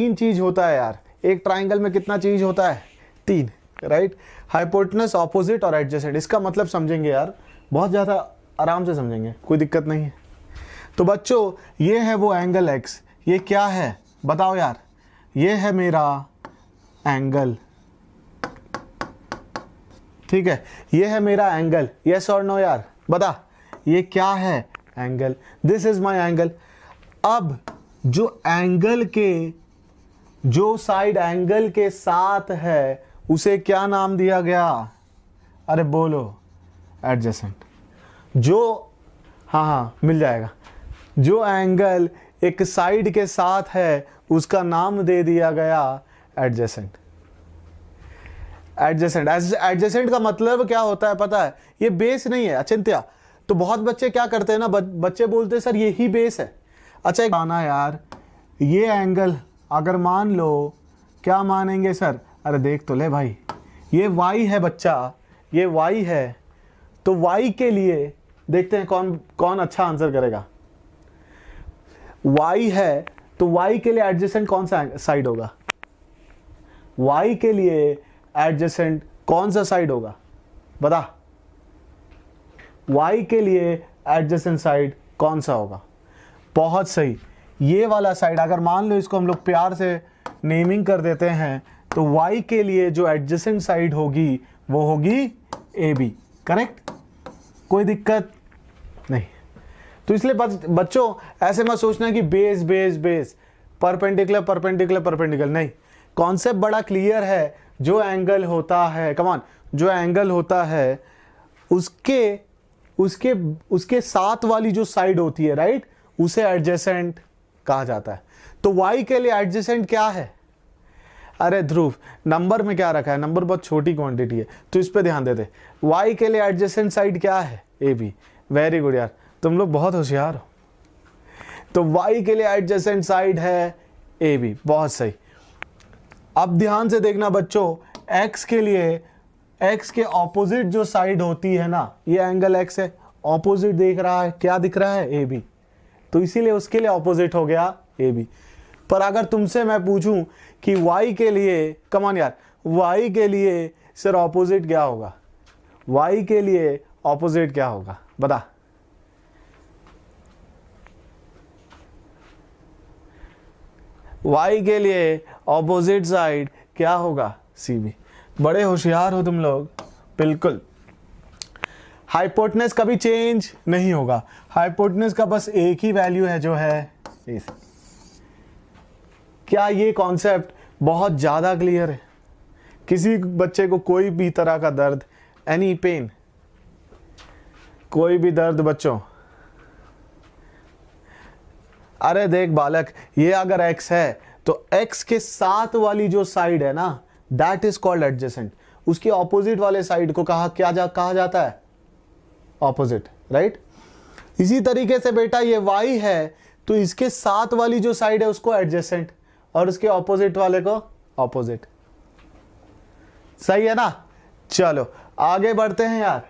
तीन चीज़ होता है यार। एक ट्राइंगल में कितना चीज़ होता है? तीन राइट हाइपोटनस ऑपोजिट और एडजेसेंट इसका मतलब समझेंगे यार, बहुत ज़्यादा आराम से समझेंगे, कोई दिक्कत नहीं है। तो बच्चों, ये है वो एंगल एक्स ये क्या है? बताओ यार, ये है मेरा एंगल ठीक है, ये है मेरा एंगल यस और नो यार? बता, ये क्या है angle this is my angle अब, जो एंगल के जो साइड एंगल के साथ है, उसे क्या नाम दिया गया? अरे बोलो एडजसेंट जो हाँ हाँ मिल जाएगा. जो एंगल एक साइड के साथ है, उसका नाम दे दिया गया एडजेसेंट एडजेसेंट एडजेसेंट का मतलब क्या होता है पता है? ये बेस नहीं है, अचिंत्या. तो बहुत बच्चे क्या करते हैं ना? बच्चे बोलते हैं, सर, यही बेस है. अच्छा एक आना यार, ये एंगल अगर मान लो, क्या मानेंगे सर? अरे देख तो ले भाई। ये वाई है बच्चा, ये वाई है। तो वाई के लिए देखते हैं कौन कौन अच्छा आंसर करेगा। वाई है तो वाई के लिए एडजेसेंट कौन सा साइड होगा? वाई के लिए एडजेसेंट कौन सा साइड होगा? बता। वाई के लिए एडजेसेंट साइड कौन सा होगा? बहुत सही। ये वाला साइड अगर मान लो इसको हम लोग प्यार से नेमिंग कर देते हैं तो y के लिए जो एडजेसेंट साइड होगी, वो होगी ए बी करेक्ट कोई दिक्कत नहीं। तो इसलिए बच्चों, ऐसे मत सोचना कि base base base perpendicular perpendicular perpendicular नहीं। कॉन्सेप्ट बड़ा क्लियर है, जो एंगल होता है कमान जो एंगल होता है, उसके उसके उसके साथ वाली जो साइड होती है राइट उसे एडजेसेंट कहा जाता है। तो वाई के लिए एडजेसेंट क्या है? अरे ध्रुव नंबर में क्या रखा है? नंबर बहुत छोटी क्वांटिटी है तो इस पर ध्यान देते। वाई के लिए एडजेसेंट साइड क्या है? ए बी वेरी गुड यार, तुम लोग बहुत होशियार हो। तो वाई के लिए एडजेसेंट साइड है ए बी बहुत सही। अब ध्यान से देखना बच्चों एक्स के लिए एक्स के ऑपोजिट जो साइड होती है ना, ये एंगल एक्स है। ऑपोजिट देख रहा है, क्या दिख रहा है? ए बी तो इसीलिए उसके लिए ऑपोजिट हो गया ए बी पर अगर तुमसे मैं पूछूँ कि वाई के लिए कमान यार वाई के लिए सर ऑपोजिट क्या होगा? वाई के लिए ऑपोजिट क्या होगा? बता। वाई के लिए ऑपोजिट साइड क्या होगा? सी बी बड़े होशियार हो तुम लोग। बिल्कुल। हाइपोटनेस कभी चेंज नहीं होगा। हाइपोटनेस का बस एक ही वैल्यू है जो है इस क्या ये कॉन्सेप्ट बहुत ज़्यादा क्लियर है? किसी बच्चे को कोई भी तरह का दर्द एनी पेन कोई भी दर्द बच्चों। अरे देख बालक, ये अगर x है तो x के साथ वाली जो साइड है ना दैट इज़ कॉल्ड एडजेसेंट उसके ऑपोजिट वाले साइड को कहा, क्या जा, कहा जाता है? ऑपोजिट राइट इसी तरीके से बेटा ये वाई है तो इसके साथ वाली जो साइड है उसको एडजेसेंट और उसके ऑपोजिट वाले को ऑपोजिट सही है ना? चलो, आगे बढ़ते हैं यार।